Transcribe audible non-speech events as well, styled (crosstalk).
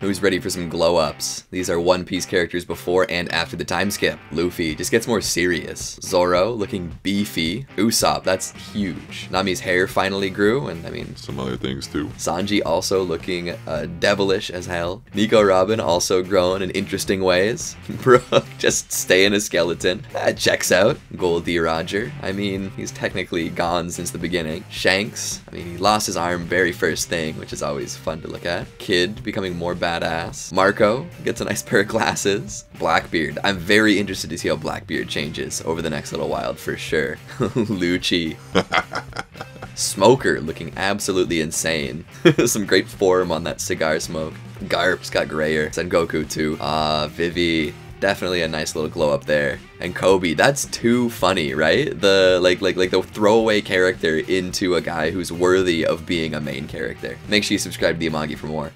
Who's ready for some glow ups? These are One Piece characters before and after the time skip. Luffy just gets more serious. Zoro looking beefy. Usopp, that's huge. Nami's hair finally grew, and I mean, Some other things too. Sanji also looking uh, devilish as hell. Nico Robin also grown in interesting ways. (laughs) Brook just staying a skeleton. That checks out. Gol D. Roger. I mean, he's technically gone since the beginning. Shanks. I mean, he lost his arm very first thing, which is always fun to look at. Kid becoming more badass. Marco gets a nice pair of glasses. Blackbeard. I'm very interested to see how Blackbeard changes over the next little while for sure. (laughs) Lucci. (laughs) Smoker looking absolutely insane. (laughs) Some great form on that cigar smoke. Garp's got grayer. Sengoku too. Ah, uh, Vivi. Definitely a nice little glow up there. And Koby, that's too funny, right? The like like like the throwaway character into a guy who's worthy of being a main character. Make sure you subscribe to the Amagi for more.